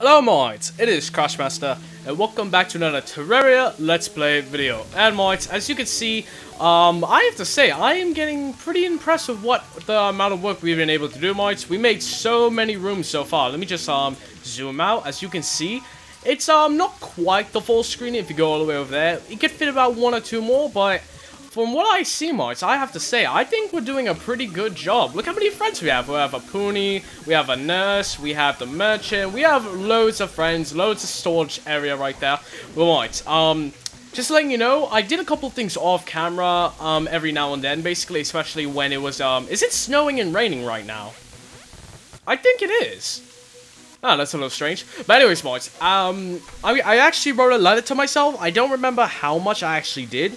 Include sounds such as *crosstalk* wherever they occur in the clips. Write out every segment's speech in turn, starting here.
Hello mods, it is Crashmaster, and welcome back to another Terraria Let's Play video. And mods, as you can see, um, I have to say, I am getting pretty impressed with what the amount of work we've been able to do, mods. We made so many rooms so far. Let me just, um, zoom out. As you can see, it's, um, not quite the full screen if you go all the way over there. It could fit about one or two more, but from what I see, Marks, I have to say, I think we're doing a pretty good job. Look how many friends we have. We have a Pony, we have a nurse, we have the merchant, we have loads of friends, loads of storage area right there. Right, um, just letting you know, I did a couple things off camera, um, every now and then, basically, especially when it was, um, is it snowing and raining right now? I think it is. Oh, that's a little strange. But anyways, Marks, um, I, I actually wrote a letter to myself. I don't remember how much I actually did.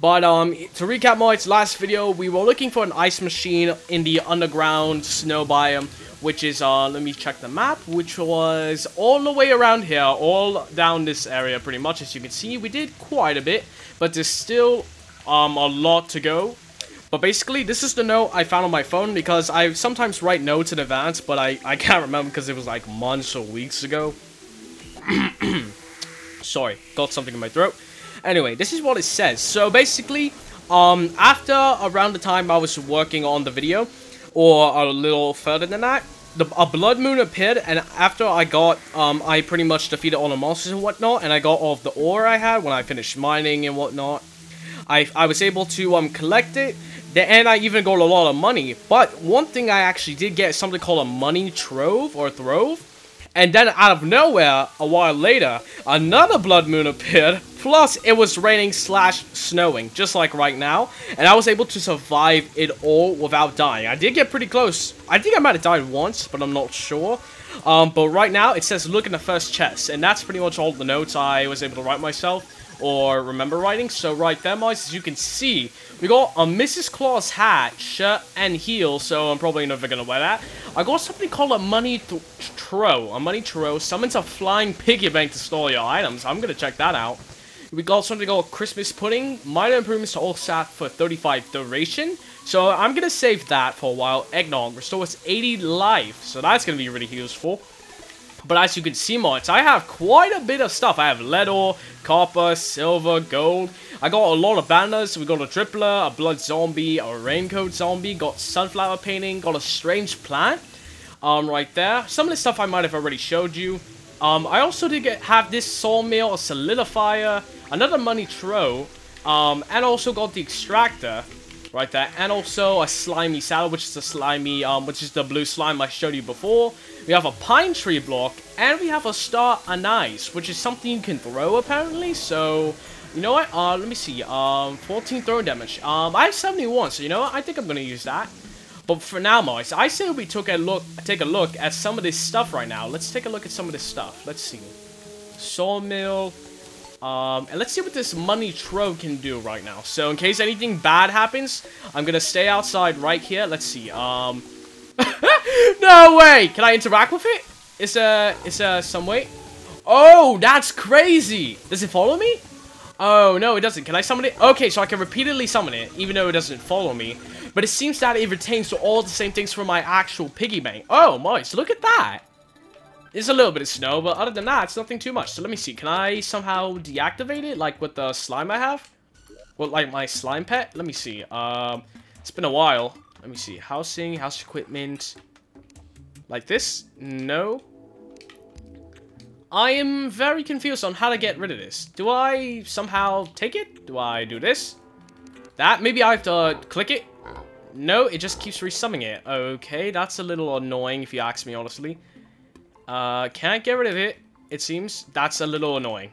But um, to recap Moit's last video, we were looking for an ice machine in the underground snow biome, which is, uh, let me check the map, which was all the way around here, all down this area pretty much. As you can see, we did quite a bit, but there's still um, a lot to go. But basically, this is the note I found on my phone because I sometimes write notes in advance, but I, I can't remember because it was like months or weeks ago. *clears throat* Sorry, got something in my throat. Anyway, this is what it says. So basically, um, after around the time I was working on the video, or a little further than that, the, a blood moon appeared, and after I got, um, I pretty much defeated all the monsters and whatnot, and I got all of the ore I had when I finished mining and whatnot. I, I was able to, um, collect it, and I even got a lot of money. But one thing I actually did get something called a money trove, or throve. And then out of nowhere, a while later, another blood moon appeared, plus it was raining slash snowing, just like right now, and I was able to survive it all without dying. I did get pretty close. I think I might have died once, but I'm not sure. Um, but right now, it says look in the first chest, and that's pretty much all the notes I was able to write myself or remember writing. So right there, guys, as you can see, we got a Mrs. Claus hat, shirt, and heels, so I'm probably never gonna wear that. I got something called a money tro. A money tro summons a flying piggy bank to store your items. I'm gonna check that out. We got something called Christmas pudding, minor improvements to all staff for 35 duration. So I'm gonna save that for a while. Eggnog restores 80 life, so that's gonna be really useful. But as you can see, mods, I have quite a bit of stuff. I have lead ore, copper, silver, gold. I got a lot of banners. We got a tripler, a blood zombie, a raincoat zombie, got sunflower painting, got a strange plant. Um, right there. Some of the stuff I might have already showed you. Um, I also did get, have this sawmill, a solidifier, another money tro, um, and also got the extractor right there, and also a slimy saddle, which is the slimy, um, which is the blue slime I showed you before. We have a pine tree block, and we have a star anise, which is something you can throw apparently. So, you know what? Uh, let me see. Um, 14 throw damage. Um, I have 71, so you know what? I think I'm gonna use that. But for now, guys, I say we took a look, take a look at some of this stuff right now. Let's take a look at some of this stuff. Let's see. Sawmill. Um, and let's see what this money trove can do right now. So in case anything bad happens, I'm gonna stay outside right here. Let's see. Um, no way! Can I interact with it? it? Is uh, is uh, some way? Oh, that's crazy! Does it follow me? Oh, no, it doesn't. Can I summon it? Okay, so I can repeatedly summon it, even though it doesn't follow me. But it seems that it retains to all the same things from my actual piggy bank. Oh, nice. Look at that. There's a little bit of snow, but other than that, it's nothing too much. So let me see. Can I somehow deactivate it, like with the slime I have? Well, like my slime pet? Let me see. Um, It's been a while. Let me see. Housing, house equipment. Like this? No. I am very confused on how to get rid of this. Do I somehow take it? Do I do this? That? Maybe I have to click it? No, it just keeps resummoning it. Okay, that's a little annoying if you ask me honestly. Uh, can't get rid of it, it seems. That's a little annoying.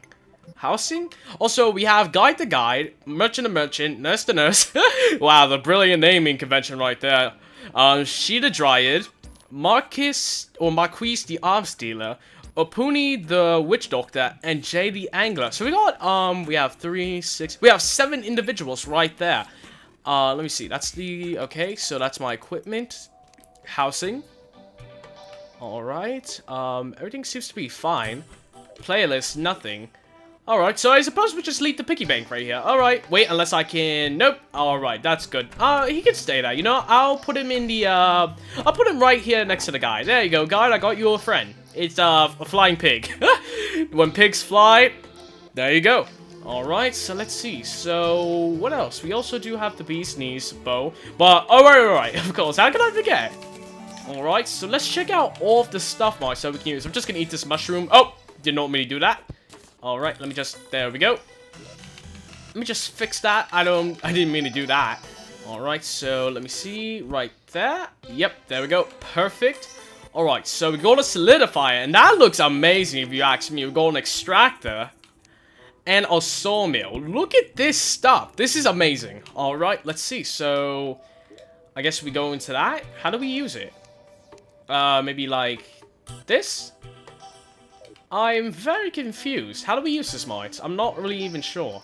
Housing? Also, we have Guide the Guide, Merchant the Merchant, Nurse the Nurse. *laughs* wow, the brilliant naming convention right there. Um, she the Dryad, Marcus, or Marquise the Arms Dealer, Opuni the Witch Doctor, and Jay the Angler. So we got, um, we have three, six, we have seven individuals right there. Uh, let me see, that's the, okay, so that's my equipment, housing. Alright, um, everything seems to be fine. Playlist, nothing. Alright, so I suppose we just leave the piggy bank right here. Alright, wait, unless I can... Nope. Alright, that's good. Uh, he can stay there. You know, I'll put him in the, uh... I'll put him right here next to the guy. There you go, guy. I got you a friend. It's uh, a flying pig. *laughs* when pigs fly, there you go. Alright, so let's see. So, what else? We also do have the bee's knees bow. But, oh, right, right, right. *laughs* Of course, how can I forget? Alright, so let's check out all of the stuff, Mike, so we can use. I'm just gonna eat this mushroom. Oh, did not to do that. Alright, let me just, there we go. Let me just fix that. I don't, I didn't mean to do that. Alright, so let me see, right there. Yep, there we go, perfect. Alright, so we got a solidifier, and that looks amazing if you ask me. We got an extractor and a sawmill. Look at this stuff. This is amazing. Alright, let's see. So, I guess we go into that. How do we use it? Uh, maybe like this? I'm very confused. How do we use this might? I'm not really even sure.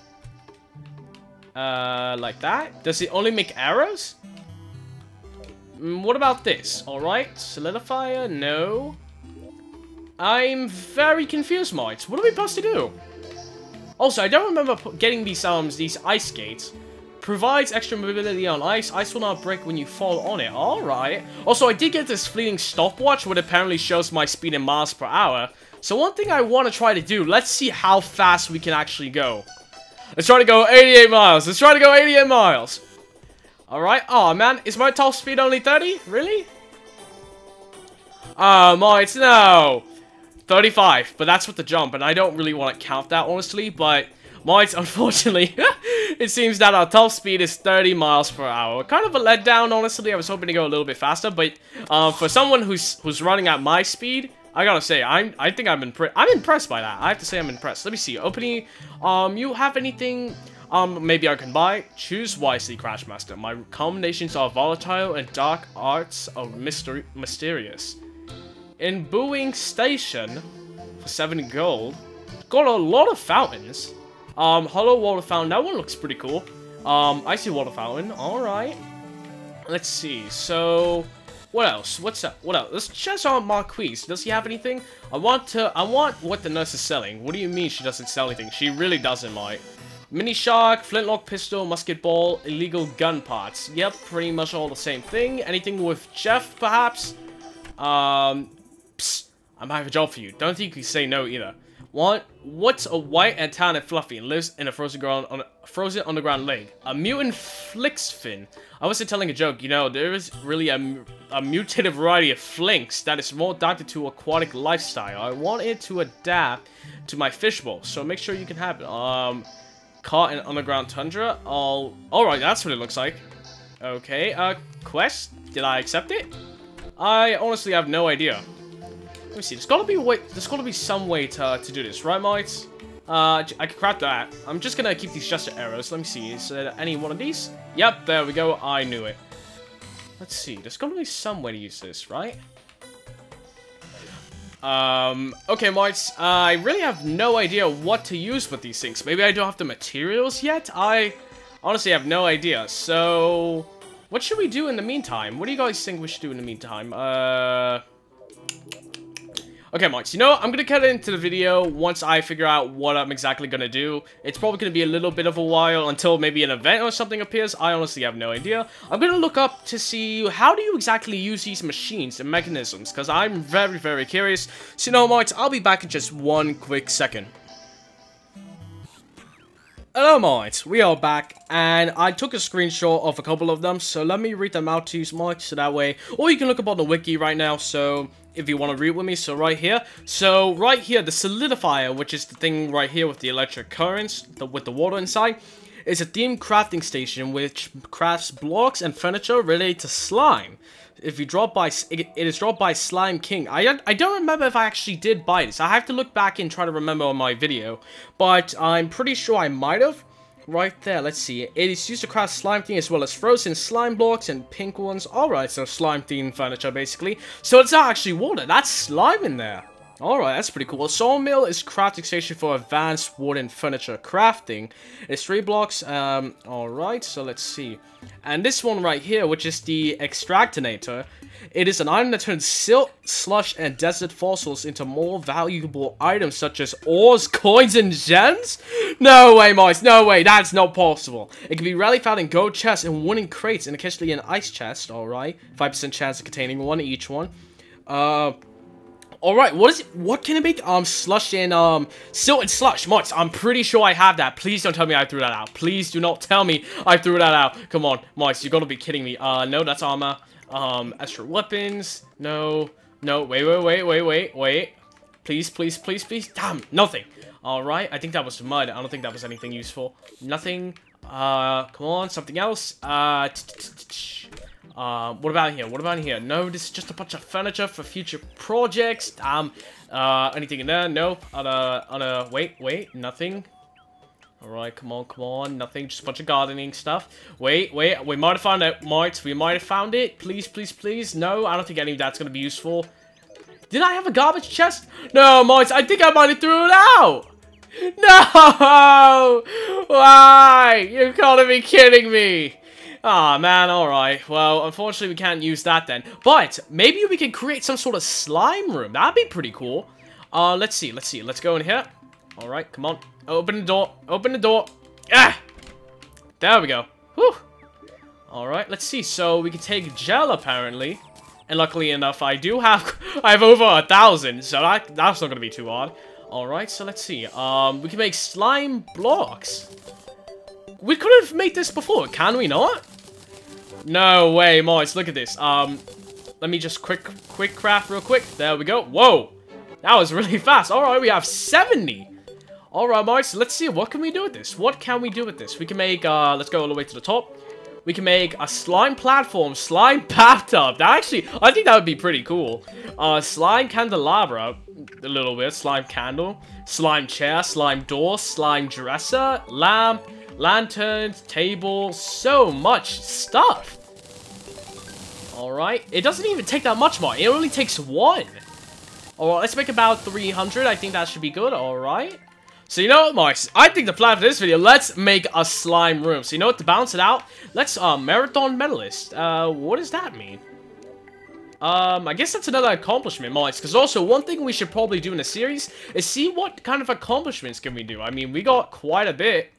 Uh, like that? Does it only make arrows? Mm, what about this? Alright, solidifier, no. I'm very confused, mites. What are we supposed to do? Also, I don't remember getting these arms, these ice skates. Provides extra mobility on ice. Ice will not break when you fall on it. Alright. Also, I did get this fleeting stopwatch, which apparently shows my speed in miles per hour. So one thing I want to try to do, let's see how fast we can actually go. Let's try to go 88 miles. Let's try to go 88 miles. Alright. Oh, man. Is my top speed only 30? Really? Oh, my, It's no. 35, but that's with the jump, and I don't really want to count that, honestly, but... Might, *laughs* unfortunately, *laughs* it seems that our top speed is 30 miles per hour. Kind of a letdown, honestly. I was hoping to go a little bit faster, but uh, for someone who's who's running at my speed, I gotta say, I'm I think I'm impressed. I'm impressed by that. I have to say I'm impressed. Let me see. Opening. Um, you have anything? Um, maybe I can buy. Choose wisely, Crashmaster. My combinations are volatile and dark arts are mystery mysterious. Imbuing Station for 7 gold. Got a lot of fountains. Um, Hollow Water Fountain, that one looks pretty cool. Um, Icy Water Fountain, alright. Let's see, so... What else? What's up? What else? Let's check out Marquise. Does he have anything? I want to... I want what the nurse is selling. What do you mean she doesn't sell anything? She really doesn't, Mike. Mini Shark, Flintlock Pistol, Musket Ball, Illegal Gun Parts. Yep, pretty much all the same thing. Anything with Jeff, perhaps? Um, psst, I might have a job for you. Don't think you can say no either. What? What's a white and tan and fluffy and lives in a frozen ground on a frozen underground lake? A mutant Flinxfin. I wasn't telling a joke. You know, there is really a, a mutated variety of flinx that is more adapted to aquatic lifestyle. I want it to adapt to my fishbowl, so make sure you can have it. Um, caught in underground tundra. All. All right, that's what it looks like. Okay. Uh, quest. Did I accept it? I honestly have no idea. Let me see. There's gotta be a way. There's gotta be some way to to do this, right, mates? Uh, I can craft that. I'm just gonna keep these just arrows. Let me see. Is there any one of these? Yep, there we go. I knew it. Let's see. There's gotta be some way to use this, right? Um, okay, mates. Uh, I really have no idea what to use with these things. Maybe I don't have the materials yet? I honestly have no idea. So, what should we do in the meantime? What do you guys think we should do in the meantime? Uh... Okay, Marks, you know, I'm gonna cut into the video once I figure out what I'm exactly gonna do. It's probably gonna be a little bit of a while until maybe an event or something appears. I honestly have no idea. I'm gonna look up to see how do you exactly use these machines and mechanisms, because I'm very, very curious. So, you know, I'll be back in just one quick second. Hello mates, we are back, and I took a screenshot of a couple of them, so let me read them out to you mates, so that way, or you can look up on the wiki right now, so if you want to read with me, so right here, so right here, the solidifier, which is the thing right here with the electric currents, the, with the water inside, is a themed crafting station which crafts blocks and furniture related to slime if you drop by, it, it is dropped by Slime King. I, I don't remember if I actually did buy this. I have to look back and try to remember on my video. But I'm pretty sure I might have. Right there, let's see. It is used to craft slime theme as well as frozen slime blocks and pink ones. Alright, so slime themed furniture basically. So it's not actually water, that's slime in there. Alright, that's pretty cool. Sawmill is crafting station for advanced wooden furniture crafting. It's three blocks. Um, alright, so let's see. And this one right here, which is the extractinator, it is an item that turns silt, slush, and desert fossils into more valuable items such as ores, coins, and gems? No way, Moise, no way, that's not possible. It can be rarely found in gold chests and wooden crates, and occasionally in ice chest, alright. 5% chance of containing one each one. Uh... All right, what is it? What can it make? Um, slush and um, silt and slush. Moits, I'm pretty sure I have that. Please don't tell me I threw that out. Please do not tell me I threw that out. Come on, Moits, you gotta be kidding me. Uh, no, that's armor. Um, extra weapons. No, no, wait, wait, wait, wait, wait, wait. Please, please, please, please. Damn, nothing. All right, I think that was mud. I don't think that was anything useful. Nothing. Uh, come on, something else. Uh, uh, what about here? What about here? No, this is just a bunch of furniture for future projects. Um, uh, anything in there? No. A, on a, wait, wait, nothing. Alright, come on, come on, nothing, just a bunch of gardening stuff. Wait, wait, we might have found it, might, we might have found it. Please, please, please. No, I don't think any of that's gonna be useful. Did I have a garbage chest? No, mites, I think I might have threw it out. *laughs* No! Why? You gotta be kidding me. Ah, oh, man, alright. Well, unfortunately, we can't use that then. But, maybe we can create some sort of slime room. That'd be pretty cool. Uh, let's see, let's see. Let's go in here. Alright, come on. Open the door. Open the door. Ah! There we go. Whew. Alright, let's see. So, we can take gel, apparently. And luckily enough, I do have... *laughs* I have over a thousand, so that, that's not going to be too hard. Alright, so let's see. Um, we can make slime blocks. We could have made this before, can we not? No way, Morris, look at this. Um, let me just quick, quick craft real quick. There we go. Whoa, that was really *laughs* fast. All right, we have 70. All right, Morris, let's see. What can we do with this? What can we do with this? We can make, uh, let's go all the way to the top. We can make a slime platform, slime *laughs* bathtub. That actually, I think that would be pretty cool. Uh, slime candelabra, a little bit, slime candle, slime chair, slime door, slime dresser, lamp, lanterns, table, so much stuff. Alright, it doesn't even take that much more. It only takes one. Alright, let's make about 300. I think that should be good. Alright. So you know what, Marks? I think the plan for this video, let's make a slime room. So you know what, to balance it out, let's, uh, marathon medalist. Uh, what does that mean? Um, I guess that's another accomplishment, Marks. Because also, one thing we should probably do in the series is see what kind of accomplishments can we do. I mean, we got quite a bit.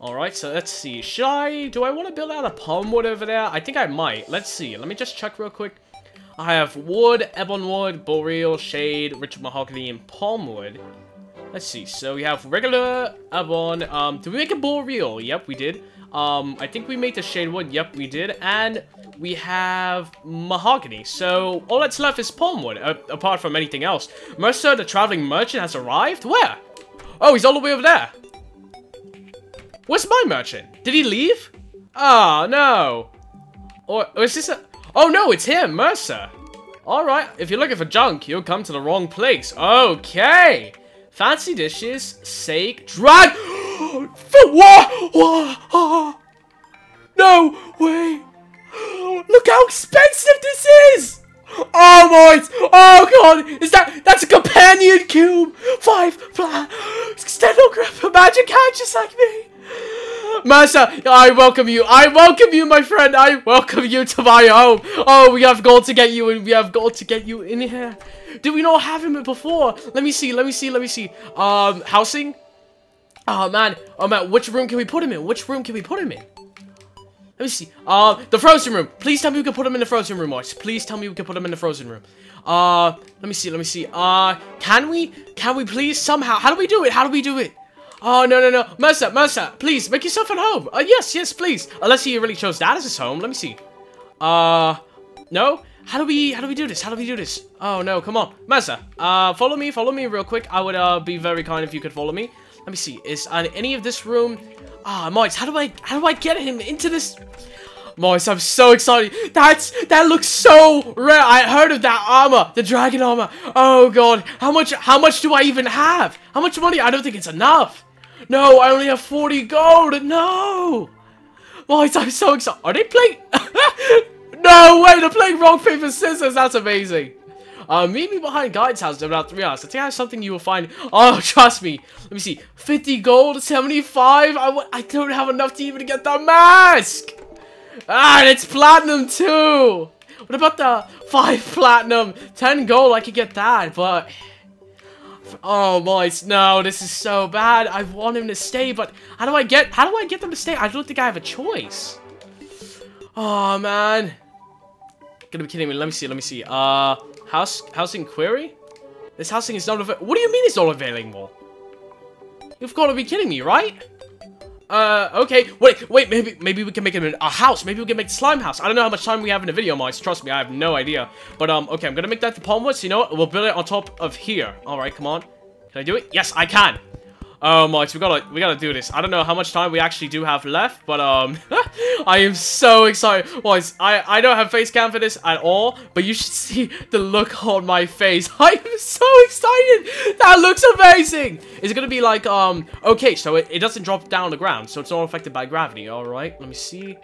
Alright, so let's see. Should I... Do I want to build out a palm wood over there? I think I might. Let's see. Let me just check real quick. I have wood, ebon wood, boreal, shade, rich mahogany, and palm wood. Let's see. So we have regular ebon. Um, did we make a boreal? Yep, we did. Um, I think we made the shade wood. Yep, we did. And we have mahogany. So all that's left is palm wood, uh, apart from anything else. Mercer, the traveling merchant, has arrived. Where? Oh, he's all the way over there. Where's my merchant? Did he leave? Oh, no. Or, or is this a... Oh, no, it's him, Mercer. Alright, if you're looking for junk, you'll come to the wrong place. Okay. Fancy dishes, sake, drag... *gasps* what? No way. *gasps* Look how expensive this is. Oh my! Oh god! Is that that's a companion cube? Five flat stenograph magic just like me. Masa, I welcome you. I welcome you, my friend. I welcome you to my home. Oh, we have gold to get you and we have gold to get you in here. Did we not have him before? Let me see, let me see, let me see. Um, housing? Oh, man. Oh, man, which room can we put him in? Which room can we put him in? Let me see. Uh, the frozen room. Please tell me we can put him in the frozen room, Marks. Please tell me we can put him in the frozen room. Uh, let me see, let me see. Uh, can we? Can we please somehow? How do we do it? How do we do it? Oh, no, no, no. Mercer, Mercer, please, make yourself at home. Uh, yes, yes, please. Unless he really chose that as his home. Let me see. Uh, no? How do we, how do we do this? How do we do this? Oh, no, come on. Mercer, uh, follow me, follow me real quick. I would, uh, be very kind if you could follow me. Let me see. Is uh, any of this room... Ah, oh, how do I, how do I get him into this... Moise, I'm so excited. That's that looks so rare. I heard of that armor, the dragon armor. Oh god, how much? How much do I even have? How much money? I don't think it's enough. No, I only have 40 gold. No. Moise, I'm so excited. Are they playing? *laughs* no way, they're playing rock paper scissors. That's amazing. Uh, meet me behind Guide's house in about three hours. I think I have something you will find. Oh, *laughs* trust me. Let me see. 50 gold, 75. I, I don't have enough to even get the mask. Ah, and it's platinum too! What about the 5 *laughs* platinum? 10 gold, I could get that, but... Oh boys, no, this is so bad. I want him to stay, but how do I get how do I get them to stay? I don't think I have a choice. Oh man. Gonna be kidding me. Let me see, let me see. Uh house housing query? This housing is not available. What do you mean it's not available? You've got to be kidding me, right? Uh, okay. Wait, wait, maybe maybe we can make it a house. Maybe we can make slime house. I don't know how much time we have in the video, Mice. Trust me, I have no idea. But, um, okay, I'm gonna make that the palm woods. You know what? We'll build it on top of here. Alright, come on. Can I do it? Yes, I can. Oh my, we gotta, we gotta do this. I don't know how much time we actually do have left, but, um, *laughs* I am so excited. Boys, I, I don't have face cam for this at all, but you should see the look on my face. *laughs* I am so excited. That looks amazing. Is it gonna be like, um, okay, so it, it doesn't drop down the ground, so it's not affected by gravity. All right, let me see.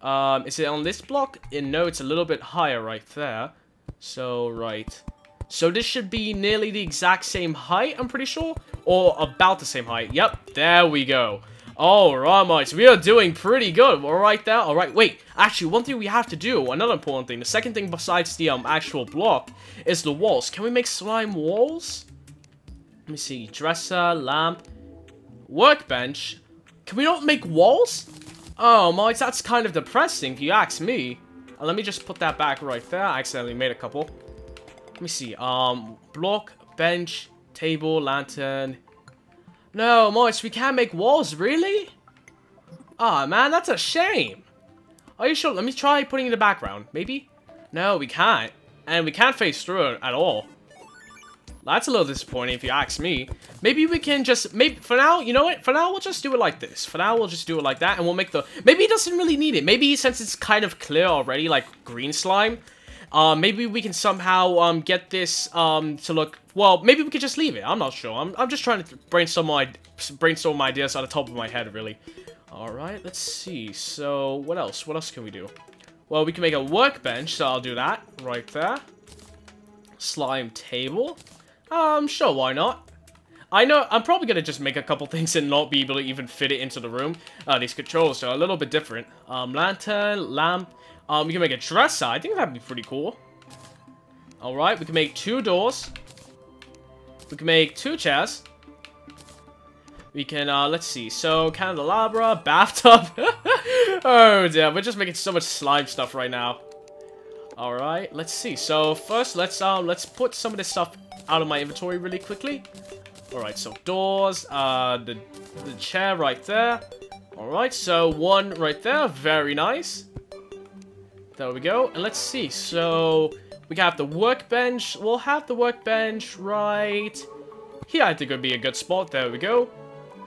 Um, is it on this block? And no, it's a little bit higher right there. So, right. So this should be nearly the exact same height, I'm pretty sure. Or about the same height. Yep, there we go. Alright, mates, we are doing pretty good. Alright there. Alright, wait. Actually, one thing we have to do, another important thing, the second thing besides the um actual block, is the walls. Can we make slime walls? Let me see. Dresser, lamp, workbench. Can we not make walls? Oh, mates, that's kind of depressing if you ask me. Uh, let me just put that back right there. I accidentally made a couple. Let me see. Um, block, bench, table, lantern. No, Moist, we can't make walls, really? Ah, oh, man, that's a shame. Are you sure? Let me try putting in the background. Maybe? No, we can't. And we can't face through it at all. That's a little disappointing if you ask me. Maybe we can just, maybe, for now, you know what? For now, we'll just do it like this. For now, we'll just do it like that, and we'll make the, maybe he doesn't really need it. Maybe since it's kind of clear already, like green slime, uh, maybe we can somehow um, get this um, to look... Well, maybe we could just leave it. I'm not sure. I'm, I'm just trying to brainstorm my brainstorm ideas on the top of my head, really. Alright, let's see. So, what else? What else can we do? Well, we can make a workbench, so I'll do that right there. Slime table. Um, sure, why not? I know, I'm probably gonna just make a couple *laughs* things and not be able to even fit it into the room. Uh, these controls are a little bit different. Um, lantern, lamp, um, we can make a dresser. I think that'd be pretty cool. Alright, we can make two doors. We can make two chairs. We can, uh, let's see. So, candelabra, *laughs* bathtub. *laughs* oh, dear. We're just making so much slime stuff right now. Alright, let's see. So, first, let's, um, let's put some of this stuff out of my inventory really quickly. Alright, so doors, uh, the, the chair right there. Alright, so one right there. Very nice. There we go. And let's see. So, we have the workbench. We'll have the workbench right here. I think would be a good spot. There we go.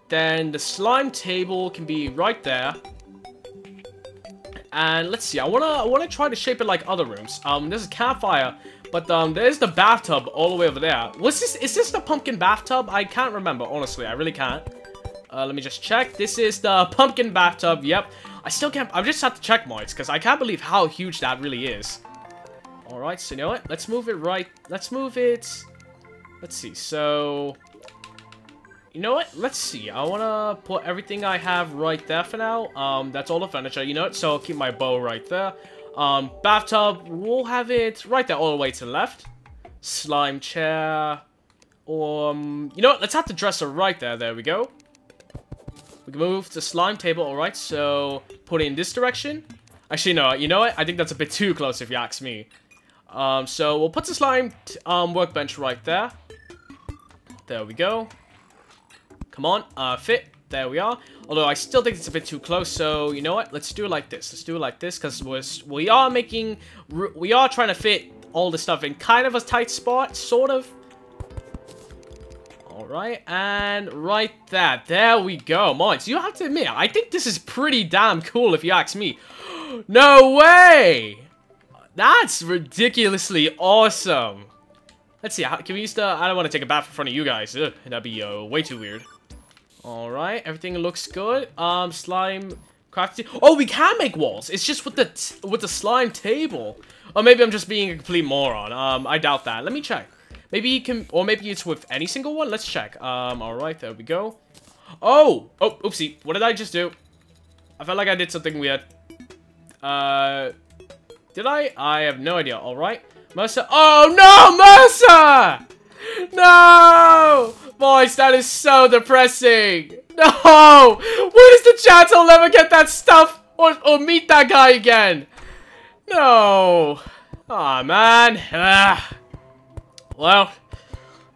Then the slime table can be right there. And let's see. I wanna I wanna try to shape it like other rooms. Um, there's a campfire, but um, there's the bathtub all the way over there. What's this? Is this the pumpkin bathtub? I can't remember. Honestly, I really can't. Uh, let me just check. This is the pumpkin bathtub. Yep. I still can't, I've just have to check mods, because I can't believe how huge that really is. Alright, so you know what? Let's move it right, let's move it, let's see, so... You know what? Let's see. I want to put everything I have right there for now. Um, that's all the furniture. You know what? So I'll keep my bow right there. Um, bathtub, we'll have it right there all the way to the left. Slime chair. Um, you know what? Let's have the dresser right there. There we go. We can move the slime table, alright, so put it in this direction. Actually, no, you know what? I think that's a bit too close if you ask me. Um, so we'll put the slime um, workbench right there. There we go. Come on, uh, fit. There we are. Although I still think it's a bit too close, so you know what? Let's do it like this. Let's do it like this, because we are making, we are trying to fit all the stuff in kind of a tight spot, sort of. Alright, and right there. There we go. Mods, you have to admit, I think this is pretty damn cool if you ask me. *gasps* no way! That's ridiculously awesome. Let's see, how, can we use. I don't want to take a bath in front of you guys. Ugh, that'd be uh, way too weird. Alright, everything looks good. Um, slime... Crafting. Oh, we can make walls. It's just with the with the slime table. Or maybe I'm just being a complete moron. Um, I doubt that. Let me check. Maybe you can, or maybe it's with any single one. Let's check. Um, all right, there we go. Oh, oh, oopsie. What did I just do? I felt like I did something weird. Uh, did I? I have no idea. All right, Mercer. Oh no, Mercer! No, boys, that is so depressing. No, what is the chance I'll never get that stuff or or meet that guy again? No. Aw, oh, man. Ah. Well,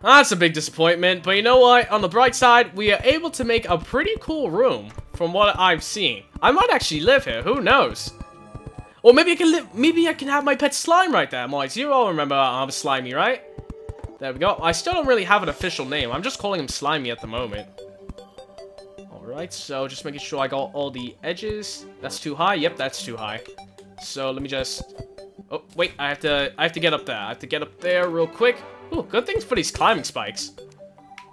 That's a big disappointment, but you know what? On the bright side, we are able to make a pretty cool room from what I've seen. I might actually live here, who knows? Or maybe I can live, maybe I can have my pet slime right there, Moits. You all remember I'm Slimy, right? There we go. I still don't really have an official name. I'm just calling him Slimy at the moment. Alright, so just making sure I got all the edges. That's too high? Yep, that's too high. So let me just... Oh, wait, I have to I have to get up there. I have to get up there real quick. Ooh, good things for these climbing spikes.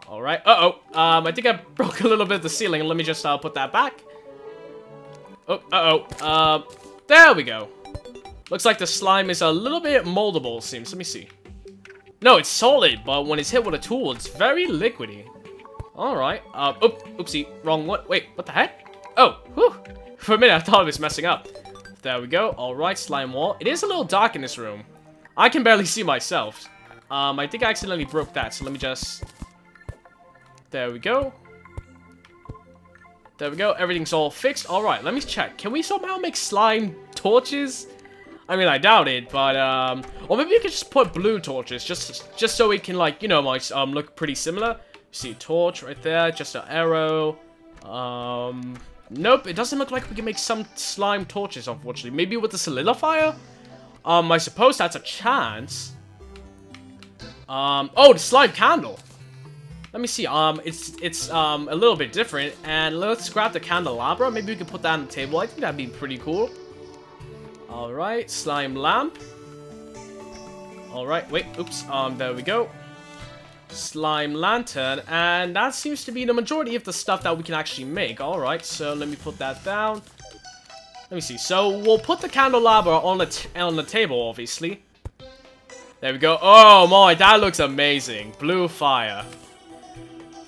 Alright, uh-oh. Um, I think I *laughs* broke a little bit of the ceiling. Let me just uh, put that back. Oh, uh-oh. Uh, there we go. Looks like the slime is a little bit moldable, seems. Let me see. No, it's solid, but when it's hit with a tool, it's very liquidy. Alright. Uh, oop, oopsie. Wrong one. Wait, what the heck? Oh, whew. For a minute, I thought it was messing up. There we go. Alright, slime wall. It is a little dark in this room. I can barely see myself. Um, I think I accidentally broke that, so let me just... There we go. There we go. Everything's all fixed. Alright, let me check. Can we somehow make slime torches? I mean, I doubt it, but, um... Or maybe you could just put blue torches, just just so it can, like, you know, like, um, look pretty similar. See, a torch right there, just an arrow. Um... Nope, it doesn't look like we can make some slime torches, unfortunately. Maybe with the solidifier? Um, I suppose that's a chance. Um, oh, the slime candle. Let me see. Um, it's it's um a little bit different, and let's grab the candelabra. Maybe we can put that on the table. I think that'd be pretty cool. All right, slime lamp. All right, wait, oops. Um, there we go slime lantern, and that seems to be the majority of the stuff that we can actually make. Alright, so let me put that down. Let me see. So we'll put the candelabra on the on the table, obviously. There we go. Oh my, that looks amazing. Blue fire.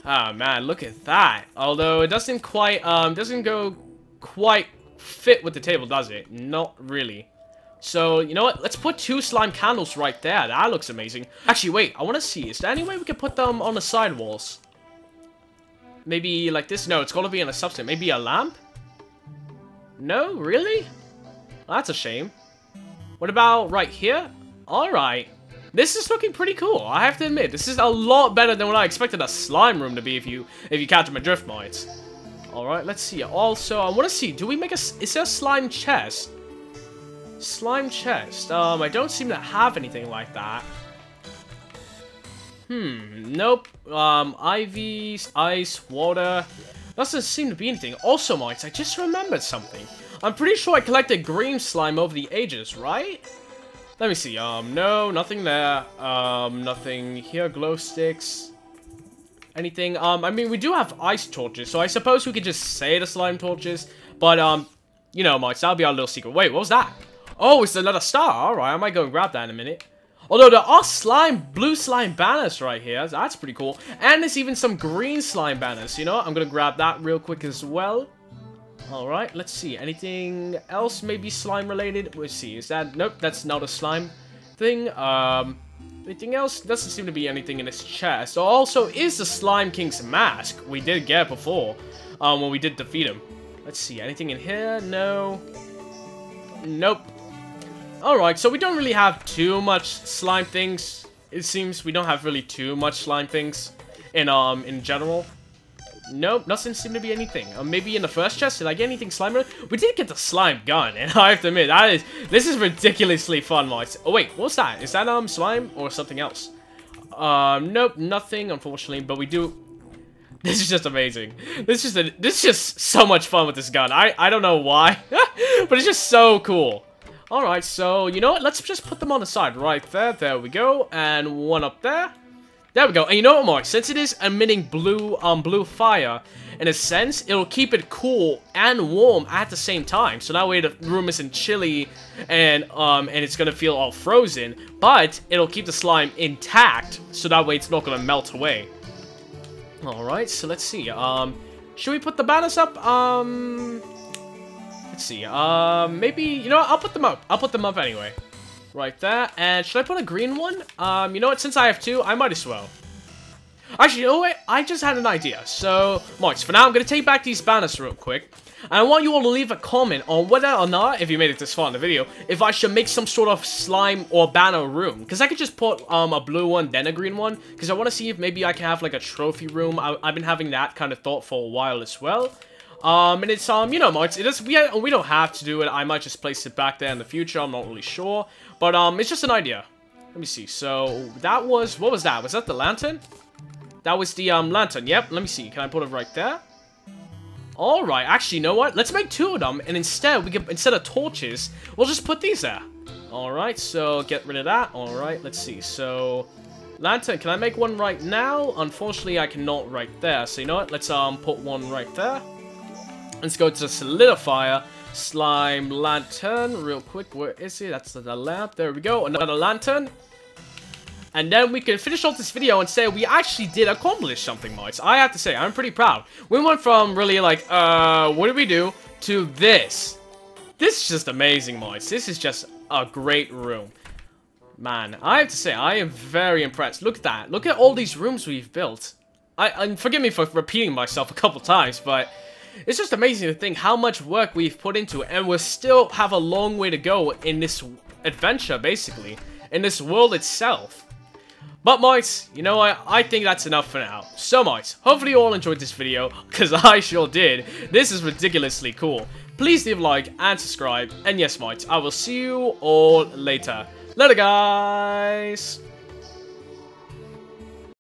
Ah oh, man, look at that. Although it doesn't quite um doesn't go quite fit with the table, does it? Not really. So, you know what? Let's put two slime candles right there. That looks amazing. Actually, wait. I want to see. Is there any way we can put them on the side walls? Maybe like this? No, it's going to be in a substance. Maybe a lamp? No? Really? Well, that's a shame. What about right here? Alright. This is looking pretty cool, I have to admit. This is a lot better than what I expected a slime room to be if you if you catch my drift mites. Alright, let's see. Also, I want to see, do we make a... Is there a slime chest? Slime chest. Um, I don't seem to have anything like that. Hmm, nope. Um, ivy, ice, water. Doesn't seem to be anything. Also, Mites, I just remembered something. I'm pretty sure I collected green slime over the ages, right? Let me see. Um, no, nothing there. Um, nothing here. Glow sticks. Anything? Um, I mean, we do have ice torches, so I suppose we could just say the slime torches. But, um, you know, Mites, that'll be our little secret. Wait, what was that? Oh, it's another star. Alright, I might go and grab that in a minute. Although there are slime, blue slime banners right here. That's pretty cool. And there's even some green slime banners. You know I'm going to grab that real quick as well. Alright, let's see. Anything else maybe slime related? Let's see. Is that... Nope, that's not a slime thing. Um... Anything else? Doesn't seem to be anything in this chest. Also, is the Slime King's mask. We did get before. Um, when we did defeat him. Let's see. Anything in here? No. Nope. Alright, so we don't really have too much slime things. It seems we don't have really too much slime things in um in general. Nope, doesn't seem to be anything. Uh, maybe in the first chest, did I get anything slime? We did get the slime gun, and *laughs* I have to admit, that is this is ridiculously fun, Mods. Oh wait, what's that? Is that um slime or something else? Um, nope, nothing, unfortunately, but we do... *laughs* This is just amazing. This is a, this is just so much fun with this gun. I I don't know why, *laughs* but it's just so cool. Alright, so, you know what? Let's just put them on the side right there. There we go. And one up there. There we go. And you know what, Mark? Since it is emitting blue, um, blue fire, in a sense, it'll keep it cool and warm at the same time. So that way the room isn't chilly and, um, and it's gonna feel all frozen. But it'll keep the slime intact, so that way it's not gonna melt away. Alright, so let's see. Um, should we put the banners up? Um, Let's see. Um, maybe, you know what? I'll put them up. I'll put them up anyway. Right there. And should I put a green one? Um, you know what? Since I have two, I might as well. Actually, you know what? I just had an idea. So, Marks, for now, I'm going to take back these banners real quick. And I want you all to leave a comment on whether or not, if you made it this far in the video, if I should make some sort of slime or banner room. Because I could just put um, a blue one, then a green one. Because I want to see if maybe I can have like a trophy room. I have been having that kind of thought for a while as well. Um, and it's, um, you know, Marks, it is, we, we don't have to do it. I might just place it back there in the future. I'm not really sure. But, um, it's just an idea. Let me see. So, that was, what was that? Was that the lantern? That was the, um, lantern. Yep, let me see. Can I put it right there? Alright, actually, you know what? Let's make two of them, and instead, we can, instead of torches, we'll just put these there. Alright, so get rid of that. Alright, let's see. So, lantern, can I make one right now? Unfortunately, I cannot right there. So, you know what? Let's, um, put one right there. Let's go to solidifier. Slime lantern, real quick. Where is it? That's the lamp. There we go. Another lantern. And then we can finish off this video and say we actually did accomplish something, Mods. I have to say, I'm pretty proud. We went from really like, uh, what did we do? To this. This is just amazing, Mods. This is just a great room. Man, I have to say, I am very impressed. Look at that. Look at all these rooms we've built. I, and forgive me for repeating myself a couple times, but it's just amazing to think how much work we've put into it, and we still have a long way to go in this adventure, basically. In this world itself. But mites, you know what, I think that's enough for now. So mites, hopefully you all enjoyed this video, because *laughs* I sure did. This is ridiculously cool. Please leave a like and subscribe, and yes mites, I will see you all later. Later guys!